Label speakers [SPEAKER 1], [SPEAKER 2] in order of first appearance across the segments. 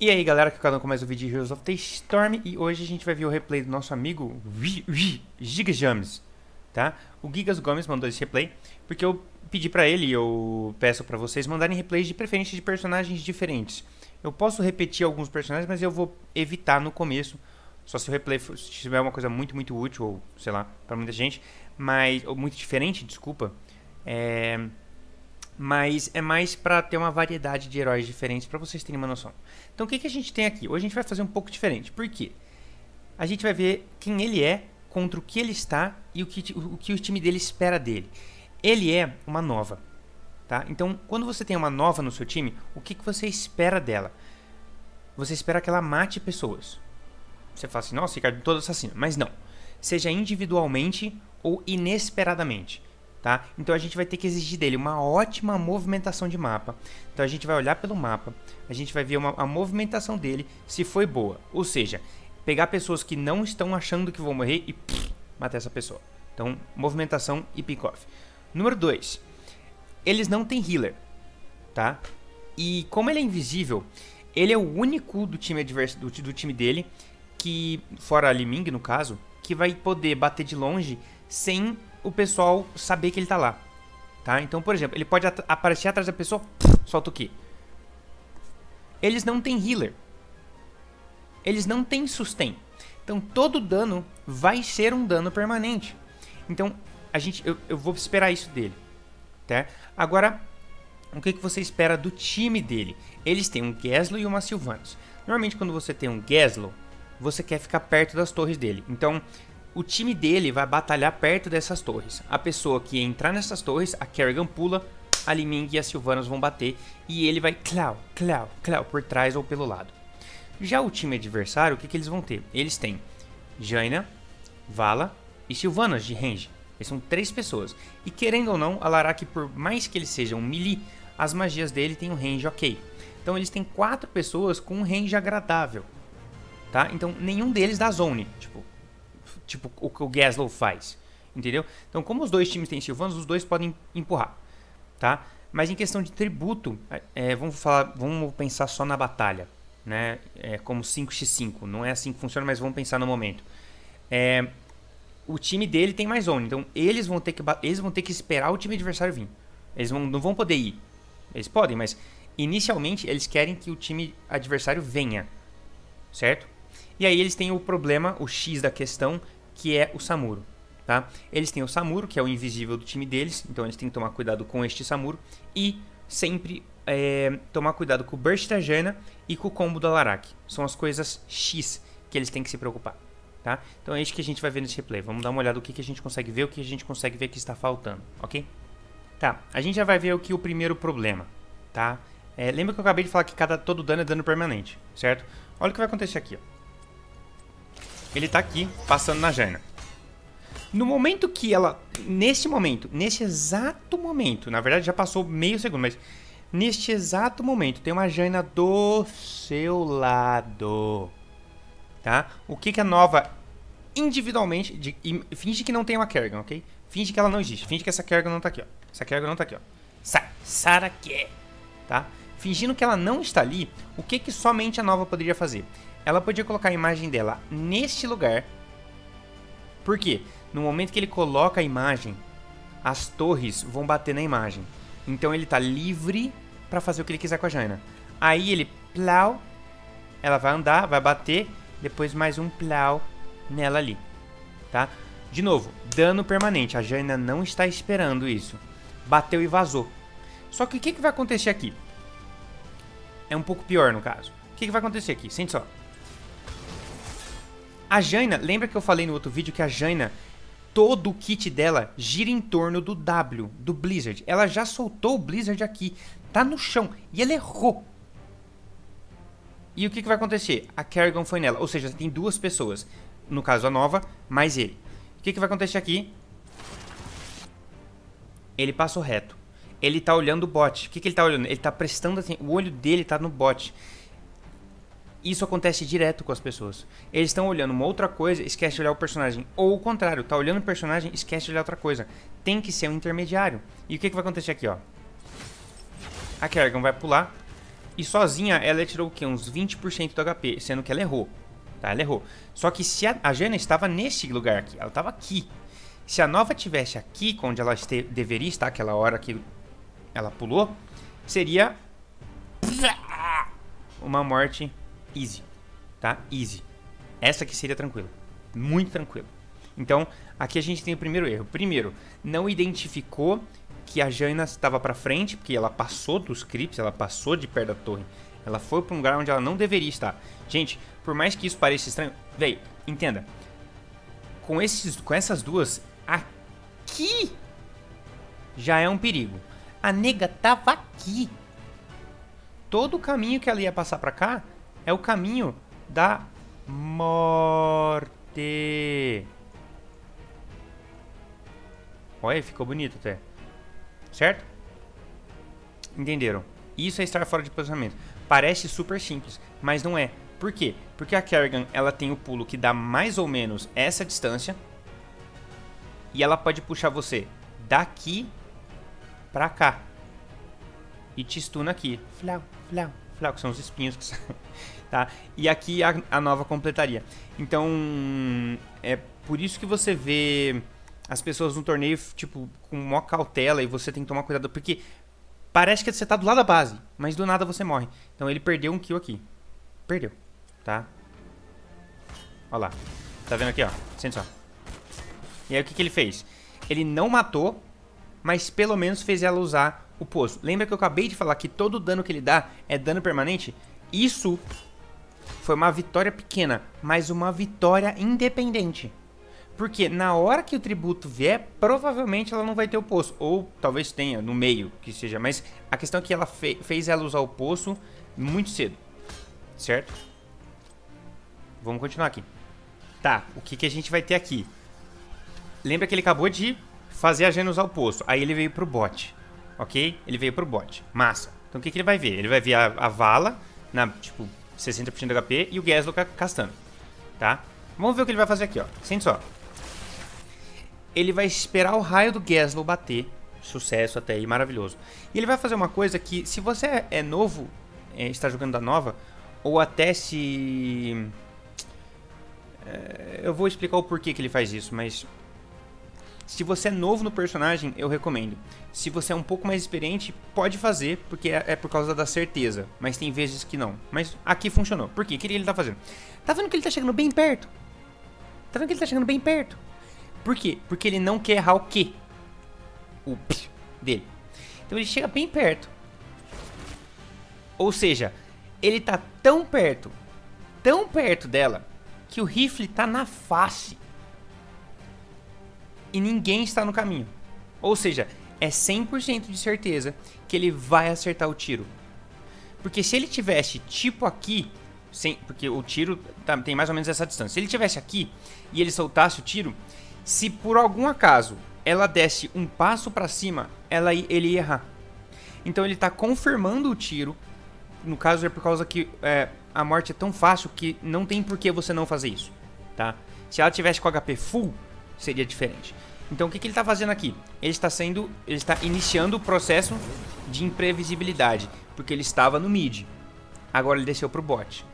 [SPEAKER 1] E aí galera, aqui é o canal com mais um vídeo de Heroes of the Storm E hoje a gente vai ver o replay do nosso amigo Gigas James tá? O Gigas Gomes mandou esse replay Porque eu pedi pra ele, eu peço pra vocês mandarem replays de preferência de personagens diferentes Eu posso repetir alguns personagens, mas eu vou evitar no começo Só se o replay for, se tiver uma coisa muito, muito útil, ou sei lá, pra muita gente Mas, ou muito diferente, desculpa É mas é mais para ter uma variedade de heróis diferentes para vocês terem uma noção. Então o que, que a gente tem aqui? Hoje a gente vai fazer um pouco diferente. Por quê? A gente vai ver quem ele é, contra o que ele está e o que o, que o time dele espera dele. Ele é uma nova, tá? Então quando você tem uma nova no seu time, o que, que você espera dela? Você espera que ela mate pessoas. Você fala assim, nossa, Ricardo, todo assassino. Mas não. Seja individualmente ou inesperadamente tá? Então a gente vai ter que exigir dele uma ótima movimentação de mapa. Então a gente vai olhar pelo mapa, a gente vai ver uma, a movimentação dele se foi boa. Ou seja, pegar pessoas que não estão achando que vão morrer e pff, matar essa pessoa. Então, movimentação e pick-off. Número 2. Eles não têm healer, tá? E como ele é invisível, ele é o único do time adverso do, do time dele que, fora a Liming no caso, que vai poder bater de longe sem o pessoal saber que ele tá lá. Tá? Então, por exemplo, ele pode aparecer atrás da pessoa, solta o quê? Eles não têm healer. Eles não têm sustain. Então, todo dano vai ser um dano permanente. Então, a gente, eu, eu vou esperar isso dele. Tá? Agora, o que, que você espera do time dele? Eles têm um Gaslow e uma Sylvanas. Normalmente, quando você tem um Gaslow, você quer ficar perto das torres dele. Então, o time dele vai batalhar perto dessas torres. A pessoa que entrar nessas torres, a Kerrigan pula, a Liming e a Sylvanas vão bater e ele vai clau, clau, clau por trás ou pelo lado. Já o time adversário, o que, que eles vão ter? Eles têm Jaina, Vala e Sylvanas de range. Eles são três pessoas. E querendo ou não, a Larak, por mais que ele seja um melee, as magias dele têm um range ok. Então eles têm quatro pessoas com um range agradável. Tá? Então nenhum deles dá zone. Tipo, tipo o que o Gaslow faz, entendeu? Então, como os dois times têm Sylvanas, os dois podem empurrar, tá? Mas em questão de tributo, é, vamos falar, vamos pensar só na batalha, né? É, como 5x5, não é assim que funciona, mas vamos pensar no momento. É, o time dele tem mais zone, então eles vão ter que eles vão ter que esperar o time adversário vir. Eles vão, não vão poder ir. Eles podem, mas inicialmente eles querem que o time adversário venha, certo? E aí eles têm o problema, o X da questão, que é o Samuro. Tá? Eles têm o Samuro, que é o invisível do time deles, então eles têm que tomar cuidado com este Samuro. E sempre é, tomar cuidado com o Burst da Jana e com o combo da Larak. São as coisas X que eles têm que se preocupar. Tá? Então é isso que a gente vai ver nesse replay. Vamos dar uma olhada no que, que a gente consegue ver, o que a gente consegue ver que está faltando, ok? Tá, a gente já vai ver aqui o primeiro problema, tá? É, lembra que eu acabei de falar que cada, todo dano é dano permanente, certo? Olha o que vai acontecer aqui, ó ele tá aqui, passando na Jaina. No momento que ela, neste momento, neste exato momento, na verdade já passou meio segundo, mas neste exato momento tem uma Jaina do seu lado, tá? O que que a nova individualmente, de, finge que não tem uma Kerrigan, ok? Finge que ela não existe, finge que essa Kerrigan não tá aqui, ó. Essa Kerrigan não tá aqui, ó. Sai, Sarake, tá? Fingindo que ela não está ali, o que que somente a nova poderia fazer? Ela podia colocar a imagem dela neste lugar. Por quê? No momento que ele coloca a imagem, as torres vão bater na imagem. Então ele está livre para fazer o que ele quiser com a Jaina. Aí ele plau, ela vai andar, vai bater, depois mais um plau nela ali, tá? De novo, dano permanente. A Jaina não está esperando isso. Bateu e vazou. Só que o que, que vai acontecer aqui? É um pouco pior no caso. O que, que vai acontecer aqui? Sente só. A Jaina, lembra que eu falei no outro vídeo que a Jaina, todo o kit dela gira em torno do W, do Blizzard. Ela já soltou o Blizzard aqui, tá no chão, e ela errou. E o que, que vai acontecer? A Kerrigan foi nela, ou seja, tem duas pessoas. No caso, a nova, mais ele. O que, que vai acontecer aqui? Ele passou reto. Ele tá olhando o bot. O que, que ele tá olhando? Ele tá prestando assim. O olho dele tá no bot. Isso acontece direto com as pessoas. Eles estão olhando uma outra coisa, esquece de olhar o personagem. Ou o contrário, tá olhando o personagem, esquece de olhar outra coisa. Tem que ser um intermediário. E o que, que vai acontecer aqui, ó? A Kerrigan vai pular, E sozinha ela tirou o quê? Uns 20% do HP, sendo que ela errou. Tá, ela errou. Só que se a, a Jana estava nesse lugar aqui, ela estava aqui. Se a Nova tivesse aqui, onde ela este, deveria estar, aquela hora que ela pulou, seria uma morte easy, tá? Easy. Essa aqui seria tranquila, muito tranquila. Então, aqui a gente tem o primeiro erro. Primeiro, não identificou que a Jaina estava para frente, porque ela passou dos creeps, ela passou de perto da torre. Ela foi para um lugar onde ela não deveria estar. Gente, por mais que isso pareça estranho, velho, entenda. Com, esses, com essas duas, aqui já é um perigo. A nega tava aqui. Todo o caminho que ela ia passar para cá é o caminho da morte. Olha, ficou bonito até. Certo? Entenderam? Isso é estar fora de posicionamento. Parece super simples, mas não é. Por quê? Porque a Kerrigan ela tem o pulo que dá mais ou menos essa distância. E ela pode puxar você daqui pra cá. E te stuna aqui. Flau, flau, flau, que são os espinhos que tá? E aqui a, a nova completaria. Então, é por isso que você vê as pessoas no torneio, tipo, com maior cautela e você tem que tomar cuidado, porque parece que você tá do lado da base, mas do nada você morre. Então ele perdeu um kill aqui. Perdeu, tá? Olha lá. Tá vendo aqui, ó? Sente só. E aí o que, que ele fez? Ele não matou, mas pelo menos fez ela usar o poço. Lembra que eu acabei de falar que todo dano que ele dá é dano permanente? Isso foi uma vitória pequena, mas uma vitória independente. Porque na hora que o tributo vier, provavelmente ela não vai ter o poço. Ou talvez tenha, no meio, que seja. Mas a questão é que ela fe fez ela usar o poço muito cedo. Certo? Vamos continuar aqui. Tá, o que, que a gente vai ter aqui? Lembra que ele acabou de fazer a Gena usar o poço. Aí ele veio pro bot. Ok? Ele veio pro bot. Massa. Então o que, que ele vai ver? Ele vai ver a, a vala, na, tipo, 60% do HP, e o Gaslo castando. Tá? Vamos ver o que ele vai fazer aqui, ó. Sente só ele vai esperar o raio do Gaslow bater. Sucesso até aí, maravilhoso. E ele vai fazer uma coisa que, se você é novo, é, está jogando da nova, ou até se... É, eu vou explicar o porquê que ele faz isso, mas... Se você é novo no personagem, eu recomendo. Se você é um pouco mais experiente, pode fazer, porque é, é por causa da certeza. Mas tem vezes que não. Mas aqui funcionou. Por quê? O que ele tá fazendo? Tá vendo que ele tá chegando bem perto? Tá vendo que ele tá chegando bem perto? Por quê? Porque ele não quer errar o quê? O p dele. Então ele chega bem perto. Ou seja, ele tá tão perto, tão perto dela, que o rifle tá na face. E ninguém está no caminho. Ou seja, é 100% de certeza que ele vai acertar o tiro. Porque se ele tivesse tipo aqui, sem, porque o tiro tá, tem mais ou menos essa distância. Se ele tivesse aqui e ele soltasse o tiro, se por algum acaso ela desse um passo para cima, ela, ele ia errar. Então ele está confirmando o tiro. No caso é por causa que é, a morte é tão fácil que não tem por que você não fazer isso, tá? Se ela tivesse com HP full, seria diferente. Então o que, que ele está fazendo aqui? Ele está sendo, ele está iniciando o processo de imprevisibilidade, porque ele estava no mid. Agora ele desceu pro bot,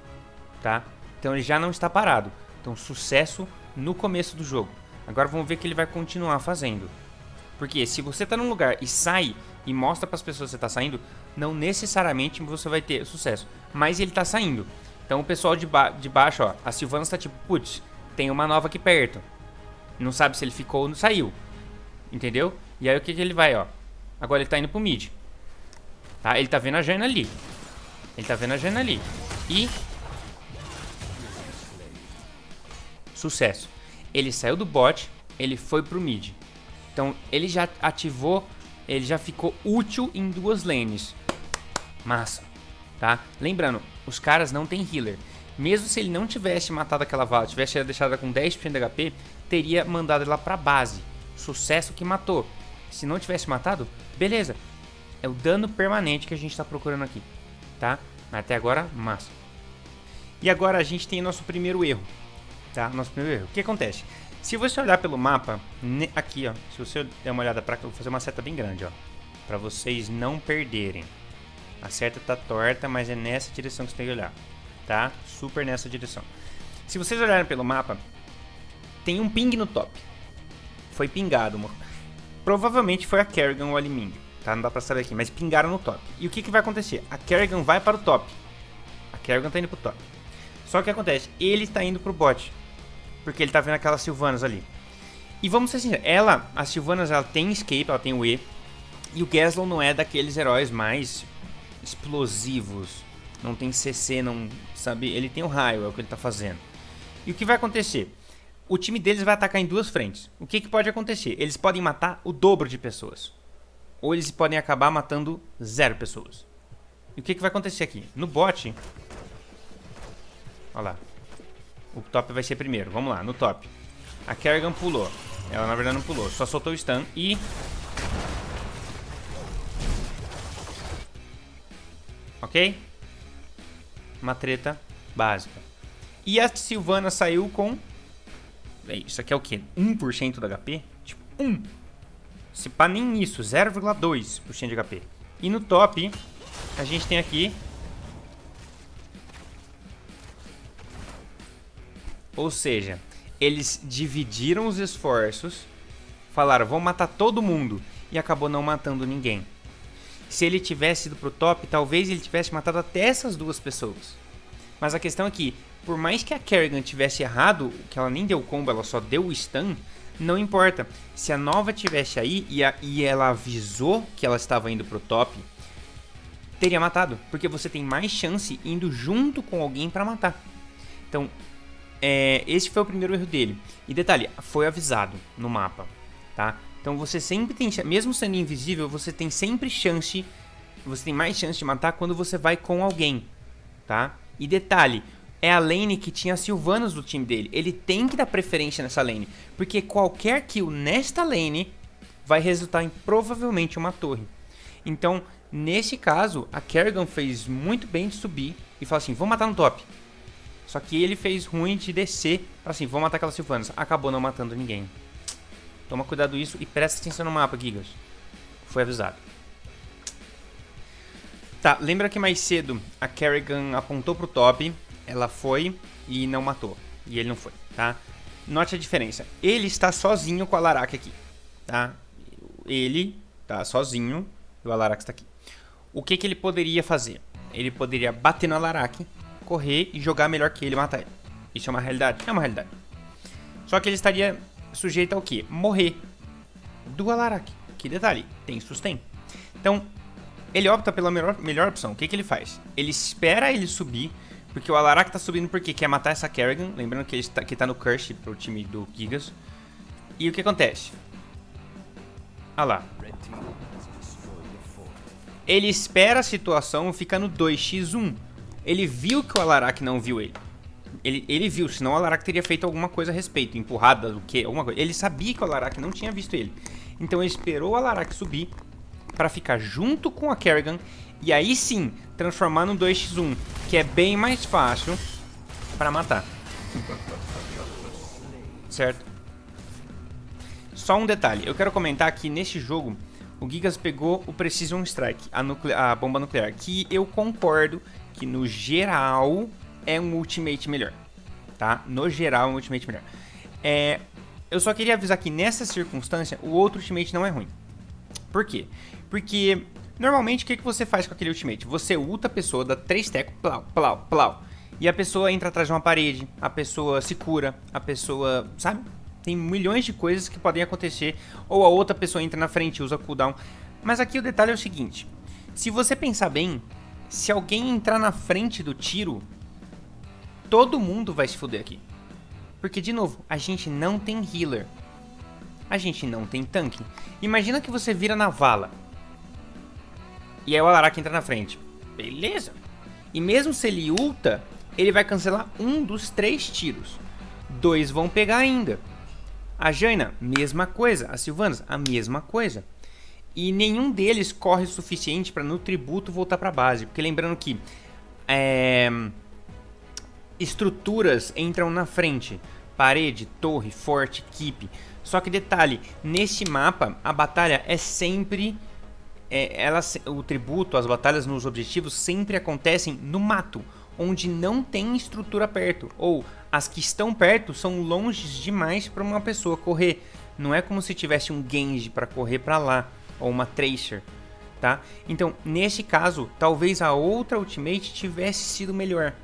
[SPEAKER 1] tá? Então ele já não está parado. Então sucesso no começo do jogo. Agora vamos ver o que ele vai continuar fazendo. Porque se você tá num lugar e sai e mostra para as pessoas que você tá saindo, não necessariamente você vai ter sucesso. Mas ele tá saindo. Então o pessoal de, ba de baixo, ó, a Silvana está tipo, putz, tem uma nova aqui perto. Não sabe se ele ficou ou não saiu. Entendeu? E aí o que, que ele vai, ó. Agora ele tá indo pro mid. Tá? Ele tá vendo a Jana ali. Ele tá vendo a Jana ali. E... Sucesso ele saiu do bot, ele foi pro mid. Então ele já ativou, ele já ficou útil em duas lanes. Massa, tá? Lembrando, os caras não tem healer. Mesmo se ele não tivesse matado aquela vala, tivesse deixado ela com 10% de HP, teria mandado ela pra base. Sucesso que matou. Se não tivesse matado, beleza. É o dano permanente que a gente está procurando aqui, tá? Até agora, massa. E agora a gente tem nosso primeiro erro tá? Nosso primeiro erro. O que acontece? Se você olhar pelo mapa, aqui, ó, se você der uma olhada para cá, vou fazer uma seta bem grande, ó, para vocês não perderem. A certa tá torta, mas é nessa direção que você tem que olhar. Tá? Super nessa direção. Se vocês olharem pelo mapa, tem um ping no top. Foi pingado. Provavelmente foi a Kerrigan ou a Liming. Tá? Não dá pra saber aqui, mas pingaram no top. E o que, que vai acontecer? A Kerrigan vai para o top. A Kerrigan tá indo pro top. Só que o que acontece? Ele está indo pro bot. Porque ele tá vendo aquelas Silvanas ali. E vamos ser sinceros, ela, a Silvanas, ela tem escape, ela tem o E. E o Gaslow não é daqueles heróis mais explosivos. Não tem CC, não sabe? Ele tem o raio, é o que ele tá fazendo. E o que vai acontecer? O time deles vai atacar em duas frentes. O que, que pode acontecer? Eles podem matar o dobro de pessoas. Ou eles podem acabar matando zero pessoas. E o que, que vai acontecer aqui? No bot... Olha lá. O top vai ser primeiro. Vamos lá, no top. A Kerrigan pulou. Ela na verdade não pulou, só soltou o stun e... Ok? Uma treta básica. E a Silvana saiu com... Isso aqui é o quê? 1% do HP? Tipo, 1. Se pá nem isso, 0,2% de HP. E no top, a gente tem aqui... Ou seja, eles dividiram os esforços, falaram, vamos matar todo mundo, e acabou não matando ninguém. Se ele tivesse ido pro top, talvez ele tivesse matado até essas duas pessoas. Mas a questão é que, por mais que a Kerrigan tivesse errado, que ela nem deu combo, ela só deu o stun, não importa. Se a nova tivesse aí e, a, e ela avisou que ela estava indo pro top, teria matado, porque você tem mais chance indo junto com alguém para matar. Então, é, esse foi o primeiro erro dele. E detalhe, foi avisado no mapa, tá? Então você sempre tem, mesmo sendo invisível, você tem sempre chance, você tem mais chance de matar quando você vai com alguém, tá? E detalhe, é a lane que tinha Sylvanas do time dele. Ele tem que dar preferência nessa lane, porque qualquer kill nesta lane vai resultar em provavelmente uma torre. Então, nesse caso, a Kerrigan fez muito bem de subir e falar assim, vou matar no top. Só que ele fez ruim de descer, assim, vou matar aquelas Sylvanas. Acabou não matando ninguém. Toma cuidado isso e presta atenção no mapa, Gigas. Foi avisado. Tá, lembra que mais cedo a Kerrigan apontou pro top, ela foi e não matou. E ele não foi, tá? Note a diferença. Ele está sozinho com a Larak aqui, tá? Ele tá sozinho e o Alarak está aqui. O que, que ele poderia fazer? Ele poderia bater no Alarak correr e jogar melhor que ele e matar ele. Isso é uma realidade? É uma realidade. Só que ele estaria sujeito ao quê? Morrer do Alarak. Que detalhe, tem sustain. Então, ele opta pela melhor, melhor opção. O que, que ele faz? Ele espera ele subir, porque o Alarak tá subindo porque quer matar essa Kerrigan. Lembrando que ele está, que tá no Curse pro time do Gigas. E o que acontece? Ah lá. Ele espera a situação, fica no 2x1. Ele viu que o Alarak não viu ele. Ele, ele viu, senão o Alarak teria feito alguma coisa a respeito, empurrada, o que, alguma coisa. Ele sabia que o Alarak não tinha visto ele. Então ele esperou o Alarak subir para ficar junto com a Kerrigan e aí sim transformar no 2x1, que é bem mais fácil para matar. Certo? Só um detalhe, eu quero comentar que nesse jogo o Gigas pegou o Precision Strike, a, a bomba nuclear, que eu concordo que no geral é um ultimate melhor, tá? No geral é um ultimate melhor. É, eu só queria avisar que nessa circunstância o outro ultimate não é ruim. Por quê? Porque normalmente o que, que você faz com aquele ultimate? Você ulta a pessoa, dá três tecos, plau, plau, plau. E a pessoa entra atrás de uma parede, a pessoa se cura, a pessoa, sabe? Tem milhões de coisas que podem acontecer. Ou a outra pessoa entra na frente e usa cooldown. Mas aqui o detalhe é o seguinte: se você pensar bem, se alguém entrar na frente do tiro, todo mundo vai se fuder aqui. Porque, de novo, a gente não tem healer. A gente não tem tanque. Imagina que você vira na vala. E aí o Alarak entra na frente. Beleza. E mesmo se ele ulta, ele vai cancelar um dos três tiros. Dois vão pegar ainda. A Jaina, mesma coisa. A Silvanas, a mesma coisa e nenhum deles corre o suficiente para no tributo voltar para base. Porque lembrando que é, estruturas entram na frente: parede, torre, forte, equipe. Só que detalhe: nesse mapa a batalha é sempre é, elas, o tributo, as batalhas nos objetivos sempre acontecem no mato, onde não tem estrutura perto, ou as que estão perto são longe demais para uma pessoa correr. Não é como se tivesse um Genji para correr para lá, ou uma Tracer, tá? Então, nesse caso, talvez a outra Ultimate tivesse sido melhor,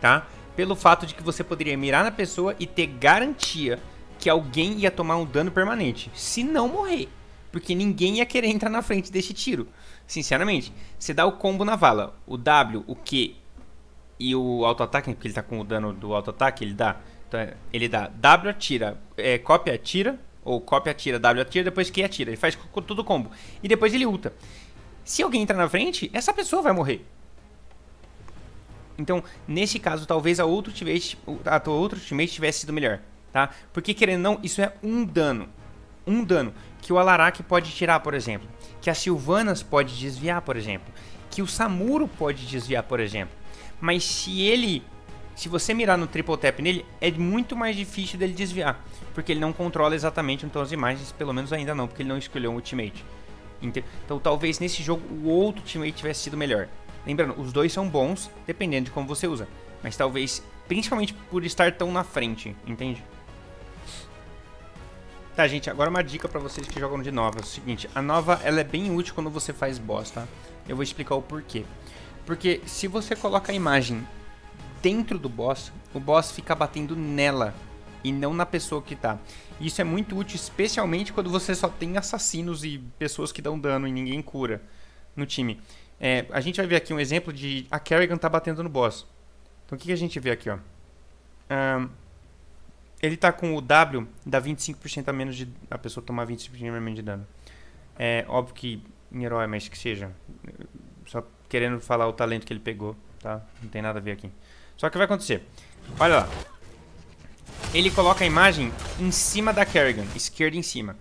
[SPEAKER 1] tá? Pelo fato de que você poderia mirar na pessoa e ter garantia que alguém ia tomar um dano permanente, se não morrer. Porque ninguém ia querer entrar na frente desse tiro. Sinceramente, você dá o combo na vala, o W, o Q e o auto-ataque, porque ele tá com o dano do auto-ataque, ele dá. Então, ele dá W atira, é, cópia atira, ou cópia atira, W atira, depois Q atira. Ele faz tudo combo. E depois ele ulta. Se alguém entrar na frente, essa pessoa vai morrer. Então, nesse caso, talvez a outro ultimate, a outro ultimate tivesse sido melhor tá? Porque querendo ou não, isso é um dano. Um dano que o Alarak pode tirar, por exemplo, que a Sylvanas pode desviar, por exemplo, que o Samuro pode desviar, por exemplo. Mas se ele se você mirar no triple tap nele, é muito mais difícil dele desviar, porque ele não controla exatamente então as imagens, pelo menos ainda não, porque ele não escolheu um ultimate. Então talvez nesse jogo o outro ultimate tivesse sido melhor. Lembrando, os dois são bons, dependendo de como você usa, mas talvez principalmente por estar tão na frente, entende? Tá, gente, agora uma dica pra vocês que jogam de nova. É o seguinte, a nova, ela é bem útil quando você faz boss, tá? Eu vou explicar o porquê. Porque se você coloca a imagem dentro do boss, o boss fica batendo nela e não na pessoa que tá. Isso é muito útil, especialmente quando você só tem assassinos e pessoas que dão dano e ninguém cura no time. É, a gente vai ver aqui um exemplo de a Kerrigan tá batendo no boss. Então o que, que a gente vê aqui, ó? Um, ele tá com o W, dá 25% a menos de a pessoa tomar 25% a menos de dano. É óbvio que em herói, mas que seja. Só querendo falar o talento que ele pegou, tá? Não tem nada a ver aqui. Só que vai acontecer. Olha lá. Ele coloca a imagem em cima da Kerrigan, esquerda em cima.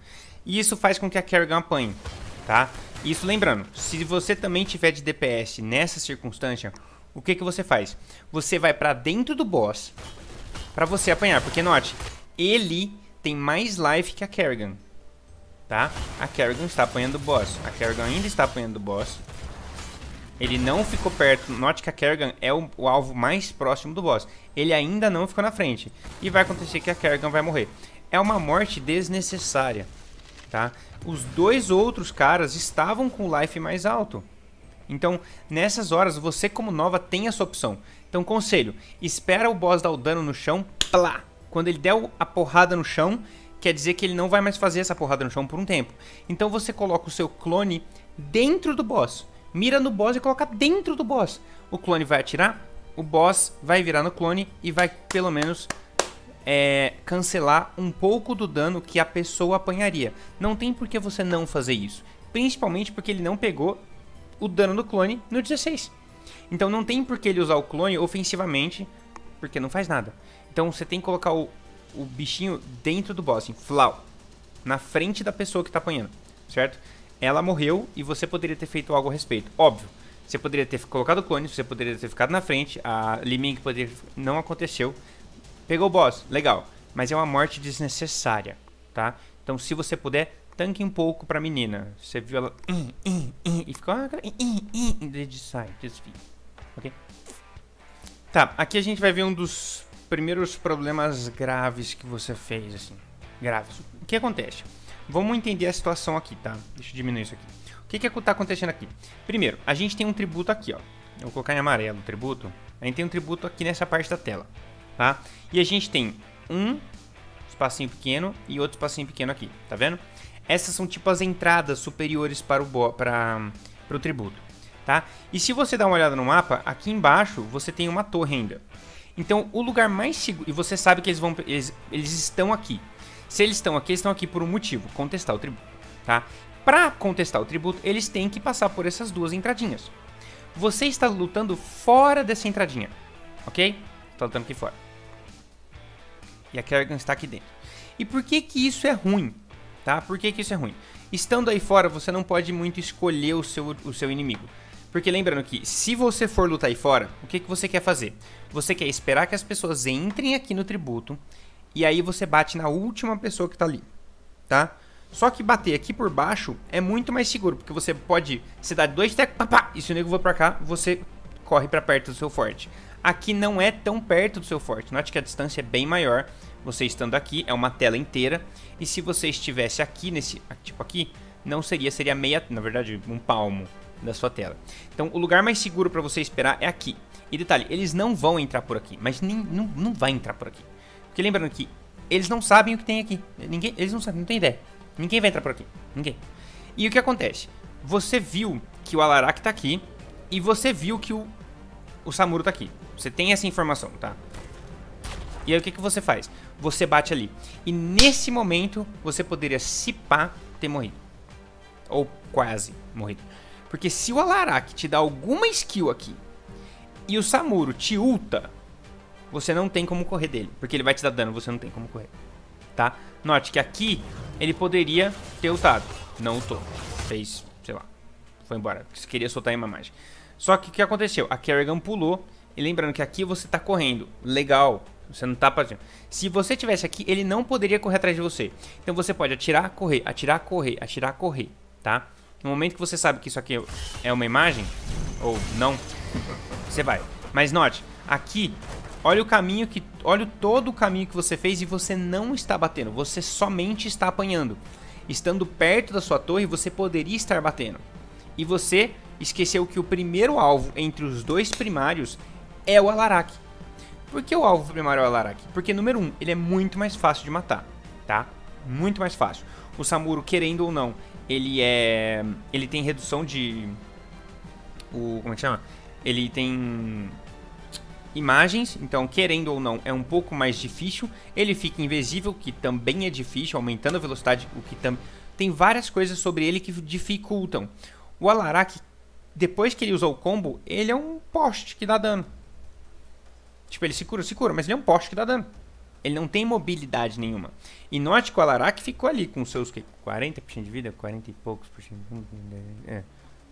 [SPEAKER 1] E isso faz com que a Kerrigan apanhe, tá? Isso lembrando, se você também tiver de DPS nessa circunstância, o que que você faz? Você vai pra dentro do boss, pra você apanhar. Porque note, ele tem mais life que a Kerrigan. Tá? A Kerrigan está apanhando o boss. A Kerrigan ainda está apanhando o boss. Ele não ficou perto. Note que a Kerrigan é o, o, alvo mais próximo do boss. Ele ainda não ficou na frente. E vai acontecer que a Kerrigan vai morrer. É uma morte desnecessária. Tá? Os dois outros caras estavam com o life mais alto. Então, nessas horas, você como nova tem essa opção. Então, conselho, espera o boss dar o dano no chão, plá. Quando ele der a porrada no chão, quer dizer que ele não vai mais fazer essa porrada no chão por um tempo. Então você coloca o seu clone dentro do boss. Mira no boss e coloca dentro do boss. O clone vai atirar, o boss vai virar no clone e vai pelo menos é, cancelar um pouco do dano que a pessoa apanharia. Não tem por que você não fazer isso. Principalmente porque ele não pegou o dano do clone no 16. Então não tem por que ele usar o clone ofensivamente, porque não faz nada. Então você tem que colocar o, o bichinho dentro do boss, assim, flau, na frente da pessoa que tá apanhando, certo? Ela morreu e você poderia ter feito algo a respeito. Óbvio, você poderia ter colocado o clone, você poderia ter ficado na frente, a Liming poderia... não aconteceu. Pegou o boss, legal, mas é uma morte desnecessária, tá? Então se você puder, tanque um pouco pra menina. Você viu ela... E ficou... E sai, desvia. Ok? Tá, aqui a gente vai ver um dos primeiros problemas graves que você fez, assim. Graves. O que acontece? Vamos entender a situação aqui, tá? Deixa eu diminuir isso aqui. O que que tá acontecendo aqui? Primeiro, a gente tem um tributo aqui, ó. Eu vou colocar em amarelo o tributo. A gente tem um tributo aqui nessa parte da tela, tá? E a gente tem um espacinho pequeno e outro espacinho pequeno aqui, tá vendo? Essas são tipo as entradas superiores para o, tributo. Tá? E se você dá uma olhada no mapa, aqui embaixo você tem uma torre ainda. Então o lugar mais seguro. E você sabe que eles vão. Eles, eles estão aqui. Se eles estão aqui, eles estão aqui por um motivo: contestar o tributo. Tá? Para contestar o tributo, eles têm que passar por essas duas entradinhas. Você está lutando fora dessa entradinha. Ok? Está lutando aqui fora. E a Kerrigan está aqui dentro. E por que que isso é ruim? Tá? Por que, que isso é ruim? Estando aí fora, você não pode muito escolher o seu, o seu inimigo. Porque lembrando que se você for lutar aí fora, o que, que você quer fazer? Você quer esperar que as pessoas entrem aqui no tributo e aí você bate na última pessoa que tá ali, tá? Só que bater aqui por baixo é muito mais seguro, porque você pode se dar dois tecos, e se o nego for pra cá, você corre para perto do seu forte. Aqui não é tão perto do seu forte, note que a distância é bem maior. Você estando aqui, é uma tela inteira, e se você estivesse aqui, nesse tipo aqui, não seria, seria meia, na verdade, um palmo da sua tela. Então, o lugar mais seguro para você esperar é aqui. E detalhe, eles não vão entrar por aqui, mas nem, não, não vai entrar por aqui. Porque lembrando que eles não sabem o que tem aqui. Ninguém, eles não sabem, não tem ideia. Ninguém vai entrar por aqui. Ninguém. E o que acontece? Você viu que o Alarak tá aqui e você viu que o, o Samuro tá aqui. Você tem essa informação, tá? E aí o que, que você faz? Você bate ali. E nesse momento, você poderia, se pá, ter morrido. Ou quase morrido. Porque se o Alarak te dá alguma skill aqui e o Samuro te ulta, você não tem como correr dele. Porque ele vai te dar dano, você não tem como correr. Tá? Note que aqui ele poderia ter ultado. Não ultou. Fez, sei lá. Foi embora. Queria soltar uma mágica. Só que o que aconteceu? A Kerrigan pulou. E lembrando que aqui você tá correndo. Legal. Você não tá fazendo. Se você tivesse aqui, ele não poderia correr atrás de você. Então você pode atirar, correr, atirar, correr, atirar, correr, tá? No momento que você sabe que isso aqui é uma imagem, ou não, você vai. Mas note, aqui Olha o caminho que. Olha todo o caminho que você fez e você não está batendo. Você somente está apanhando. Estando perto da sua torre, você poderia estar batendo. E você esqueceu que o primeiro alvo entre os dois primários é o Alarak. Por que o alvo primário é o Alarak? Porque, número um, ele é muito mais fácil de matar, tá? Muito mais fácil. O Samuro, querendo ou não, ele é. Ele tem redução de. O. Como é que chama? Ele tem imagens, então querendo ou não é um pouco mais difícil. Ele fica invisível, que também é difícil, aumentando a velocidade, o que também tem várias coisas sobre ele que dificultam. O Alarak, depois que ele usou o combo, ele é um poste que dá dano. Tipo, ele se cura, se cura, mas ele é um poste que dá dano. Ele não tem mobilidade nenhuma. E note que o Alarak ficou ali com seus que, 40% de vida, 40 e poucos por cento. É,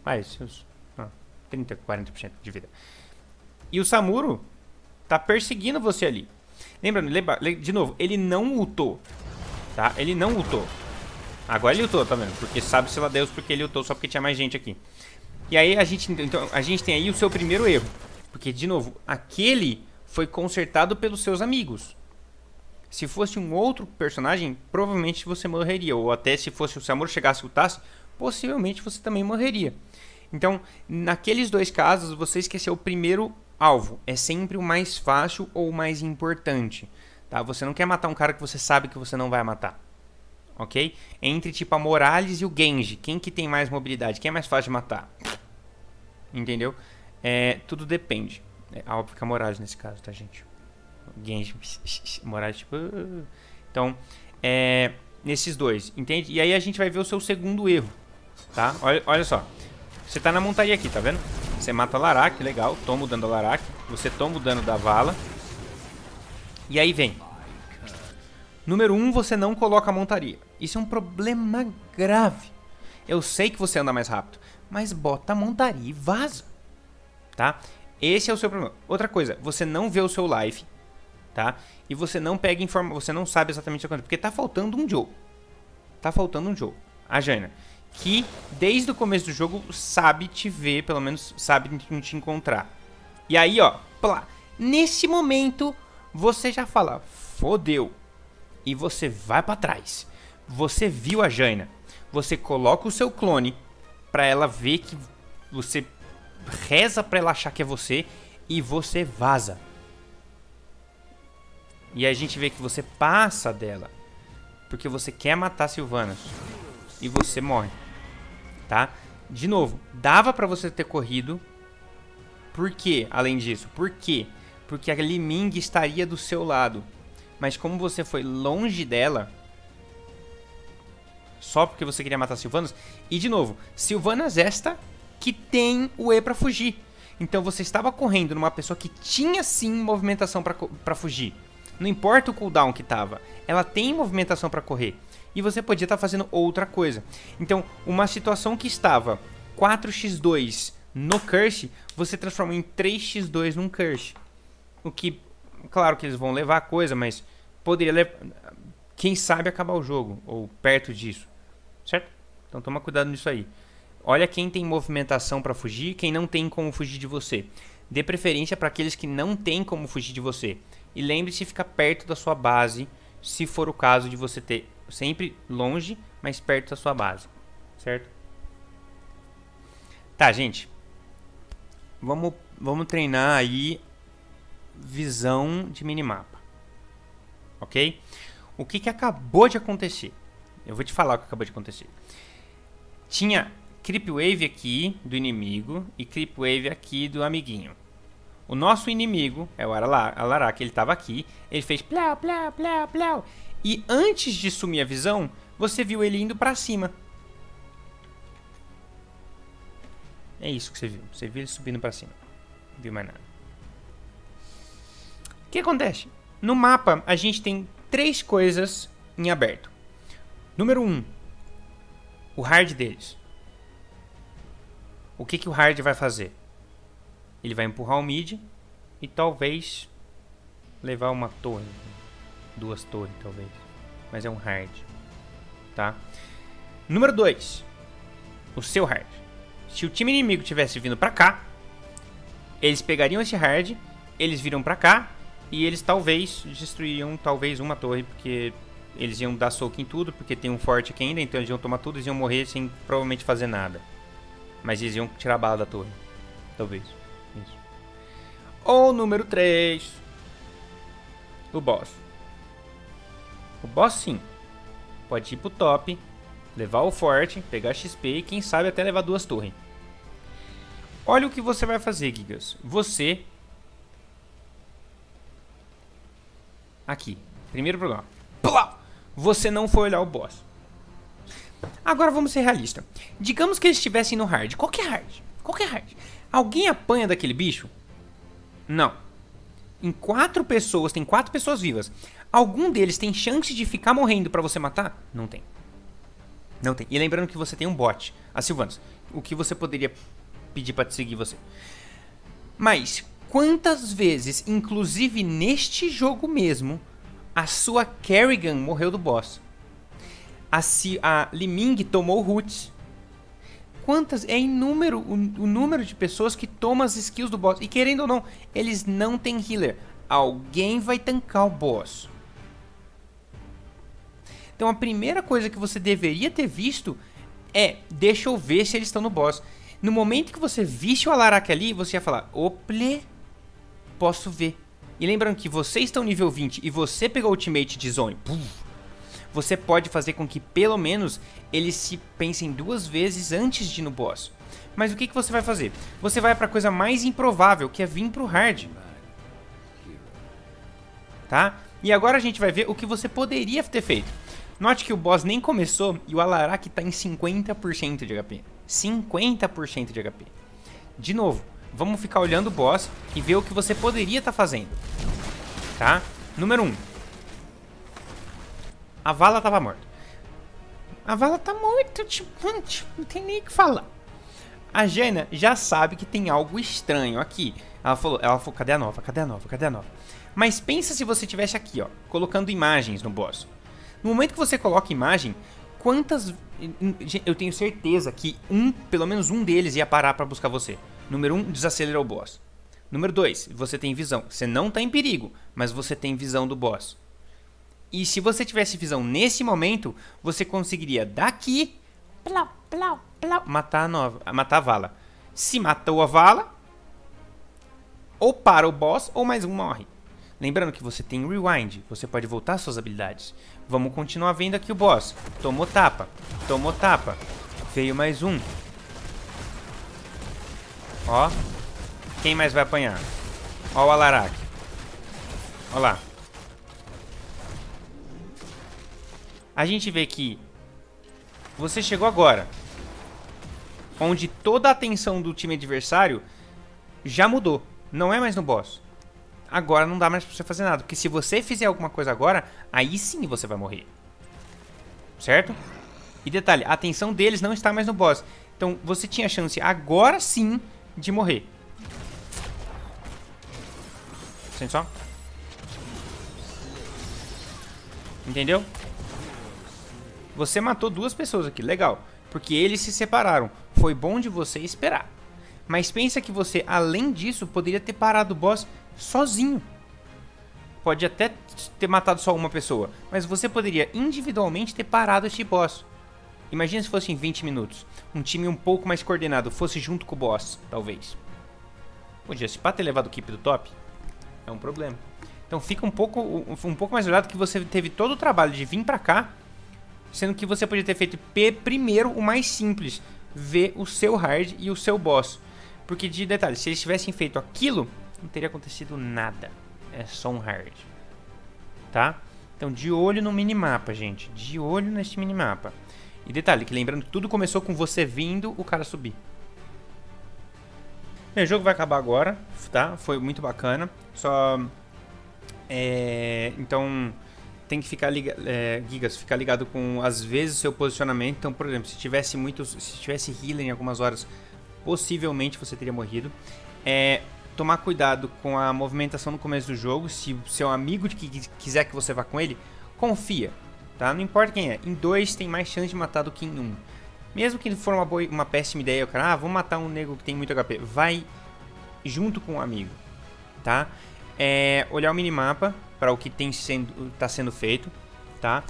[SPEAKER 1] mais, seus ah, 30, 40% de vida. E o Samuro tá perseguindo você ali. Lembrando, lembra, de novo, ele não ultou. Tá? Ele não ultou. Agora ele ultou, tá vendo? Porque sabe-se lá Deus porque ele ultou só porque tinha mais gente aqui. E aí a gente, então, a gente tem aí o seu primeiro erro. Porque, de novo, aquele foi consertado pelos seus amigos. Se fosse um outro personagem, provavelmente você morreria. Ou até se fosse o Samuro chegasse e ultasse, possivelmente você também morreria. Então, naqueles dois casos, você esqueceu o primeiro alvo é sempre o mais fácil ou o mais importante, tá? Você não quer matar um cara que você sabe que você não vai matar, ok? Entre tipo a Morales e o Genji, quem que tem mais mobilidade? Quem é mais fácil de matar? Entendeu? É, tudo depende. É óbvio que a Morales nesse caso, tá, gente? Genji, Morales, tipo... Uh. Então, é, nesses dois, entende? E aí a gente vai ver o seu segundo erro, tá? Olha, olha só. Você tá na montaria aqui, tá vendo? Você mata Larak, legal. Toma o dano da Larak. Você toma o dano da Vala. E aí vem. Número 1, um, você não coloca a montaria. Isso é um problema grave. Eu sei que você anda mais rápido, mas bota a montaria e vaza. Tá? Esse é o seu problema. Outra coisa, você não vê o seu life, tá? E você não pega informação, você não sabe exatamente o que porque tá faltando um Joe. Tá faltando um Joe. A Jaina que desde o começo do jogo sabe te ver, pelo menos sabe te encontrar. E aí, ó, plá, nesse momento você já fala, fodeu. E você vai para trás. Você viu a Jaina. Você coloca o seu clone para ela ver que você reza para ela achar que é você e você vaza. E a gente vê que você passa dela porque você quer matar Silvanas e você morre tá? De novo, dava para você ter corrido. Por quê? Além disso, por quê? Porque a Liming estaria do seu lado. Mas como você foi longe dela, só porque você queria matar Silvanas, e de novo, Silvanas esta que tem o E para fugir. Então você estava correndo numa pessoa que tinha sim movimentação para fugir. Não importa o cooldown que tava, ela tem movimentação para correr e você podia estar tá fazendo outra coisa. Então, uma situação que estava 4x2 no Curse, você transforma em 3x2 num Curse. O que, claro que eles vão levar a coisa, mas poderia quem sabe acabar o jogo, ou perto disso. Certo? Então toma cuidado nisso aí. Olha quem tem movimentação para fugir, quem não tem como fugir de você. Dê preferência para aqueles que não têm como fugir de você. E lembre-se de ficar perto da sua base, se for o caso de você ter sempre longe, mas perto da sua base. Certo? Tá, gente. Vamos, vamos treinar aí visão de minimapa. Ok? O que, que acabou de acontecer? Eu vou te falar o que acabou de acontecer. Tinha Creep Wave aqui do inimigo e Creep Wave aqui do amiguinho. O nosso inimigo é o Alarak, ele estava aqui, ele fez plau, plau, plau, plau. E antes de sumir a visão, você viu ele indo para cima. É isso que você viu. Você viu ele subindo para cima. Não viu mais nada. O que acontece? No mapa, a gente tem três coisas em aberto. Número 1. Um, o hard deles. O que, que o hard vai fazer? Ele vai empurrar o mid e talvez levar uma torre. Duas torres, talvez. Mas é um hard. Tá? Número 2. O seu hard. Se o time inimigo tivesse vindo pra cá, eles pegariam esse hard, eles viram pra cá e eles talvez destruiriam talvez uma torre, porque eles iam dar soco em tudo, porque tem um forte aqui ainda, então eles iam tomar tudo, eles iam morrer sem provavelmente fazer nada. Mas eles iam tirar a bala da torre. Talvez. Isso. Ou número 3. O boss. O boss sim. Pode ir pro top, levar o forte, pegar XP e quem sabe até levar duas torres. Olha o que você vai fazer, Gigas. Você Aqui. Primeiro problema. Você não foi olhar o boss. Agora vamos ser realistas. Digamos que eles estivessem no hard. Qual que é hard? Qual que é hard? Alguém apanha daquele bicho? Não. Em quatro pessoas, tem quatro pessoas vivas. Algum deles tem chance de ficar morrendo para você matar? Não tem. Não tem. E lembrando que você tem um bot. A Silvanos, o que você poderia pedir para seguir você? Mas Quantas vezes, inclusive neste jogo mesmo, a sua Kerrigan morreu do boss? A, si, a Liming tomou roots. Quantas? É inúmero o, o número de pessoas que tomam as skills do boss. E querendo ou não, eles não têm healer. Alguém vai tancar o boss. Então a primeira coisa que você deveria ter visto é, deixa eu ver se eles estão no boss. No momento que você visse o Alarak ali, você ia falar, ople, posso ver. E lembrando que vocês estão nível 20 e você pegou o ultimate de zone, você pode fazer com que pelo menos eles se pensem duas vezes antes de ir no boss. Mas o que, que você vai fazer? Você vai para a coisa mais improvável, que é vir pro hard. Tá? E agora a gente vai ver o que você poderia ter feito. Note que o boss nem começou e o Alarak está em 50% de HP. 50% de HP. De novo, vamos ficar olhando o boss e ver o que você poderia estar tá fazendo. Tá? Número 1. Um. A vala estava morta. A vala tá morta, tipo, tipo, não tem nem o que falar. A Jana já sabe que tem algo estranho aqui. Ela falou, ela falou, cadê a nova? Cadê a nova? Cadê a nova? Mas pensa se você tivesse aqui, ó, colocando imagens no boss. No momento que você coloca imagem, quantas eu tenho certeza que um, pelo menos um deles ia parar para buscar você. Número 1, um, desacelera o boss. Número 2, você tem visão. Você não está em perigo, mas você tem visão do boss. E se você tivesse visão nesse momento, você conseguiria daqui plau, plau, plau, matar a nova, matar a vala. Se matou a vala, ou para o boss ou mais um morre. Lembrando que você tem rewind, você pode voltar suas habilidades. Vamos continuar vendo aqui o boss. Tomou tapa, tomou tapa. Veio mais um. Ó. Quem mais vai apanhar? Ó o Alarak. Ó lá. A gente vê que você chegou agora. Onde toda a atenção do time adversário já mudou. Não é mais no boss. Agora não dá mais pra você fazer nada. Porque se você fizer alguma coisa agora, aí sim você vai morrer. Certo? E detalhe, a atenção deles não está mais no boss. Então você tinha chance agora sim de morrer. Sente só. Entendeu? Você matou duas pessoas aqui, legal. Porque eles se separaram. Foi bom de você esperar. Mas pensa que você, além disso, poderia ter parado o boss sozinho. Pode até ter matado só uma pessoa, mas você poderia individualmente ter parado este boss. Imagina se fosse em 20 minutos. Um time um pouco mais coordenado fosse junto com o boss, talvez. Podia se pá ter levado o keep do top. É um problema. Então fica um pouco, um pouco mais olhado que você teve todo o trabalho de vir pra cá, sendo que você podia ter feito P primeiro o mais simples, ver o seu hard e o seu boss. Porque de detalhe, se eles tivessem feito aquilo, não teria acontecido nada. É só um hard. Tá? Então de olho no minimapa, gente. De olho neste minimapa. E detalhe, que lembrando que tudo começou com você vindo o cara subir. o jogo vai acabar agora, tá? Foi muito bacana. Só... É, então, tem que ficar ligado, é, Gigas, ficar ligado com, às vezes, o seu posicionamento. Então, por exemplo, se tivesse muitos... Se tivesse healer em algumas horas, possivelmente você teria morrido. É, tomar cuidado com a movimentação no começo do jogo. Se seu amigo que quiser que você vá com ele, confia tá? Não importa quem é. Em dois tem mais chance de matar do que em um. Mesmo que for uma, boa, uma péssima ideia, o cara, ah, vou matar um nego que tem muito HP. Vai junto com o um amigo, tá? É, olhar o minimapa para o que tem sendo, tá sendo feito, tá?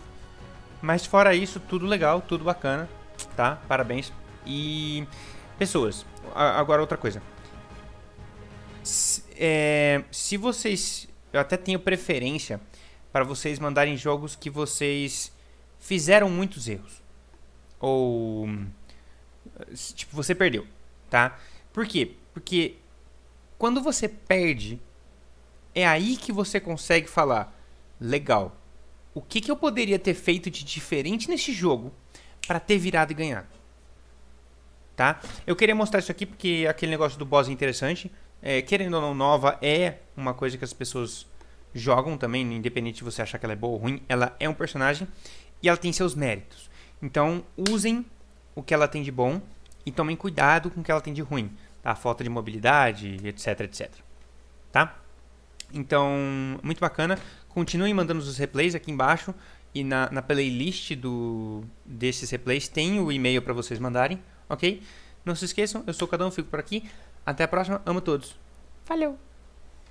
[SPEAKER 1] Mas fora isso, tudo legal, tudo bacana, tá? Parabéns. E pessoas, agora outra coisa. Se, é, se vocês, eu até tenho preferência para vocês mandarem jogos que vocês fizeram muitos erros. Ou tipo, você perdeu, tá? Por quê? Porque quando você perde, é aí que você consegue falar, legal. O que, que eu poderia ter feito de diferente nesse jogo para ter virado e ganhado? Tá? Eu queria mostrar isso aqui porque aquele negócio do boss é interessante. É, querendo ou não, nova é uma coisa que as pessoas jogam também, independente de você achar que ela é boa ou ruim, ela é um personagem e ela tem seus méritos. Então, usem o que ela tem de bom e tomem cuidado com o que ela tem de ruim. Tá? A falta de mobilidade, etc, etc. Tá? Então, muito bacana. Continuem mandando os replays aqui embaixo. E na, na playlist do, desses replays tem o e-mail para vocês mandarem, ok? Não se esqueçam, eu sou o Cadão, fico por aqui. Até a próxima, amo todos. Valeu!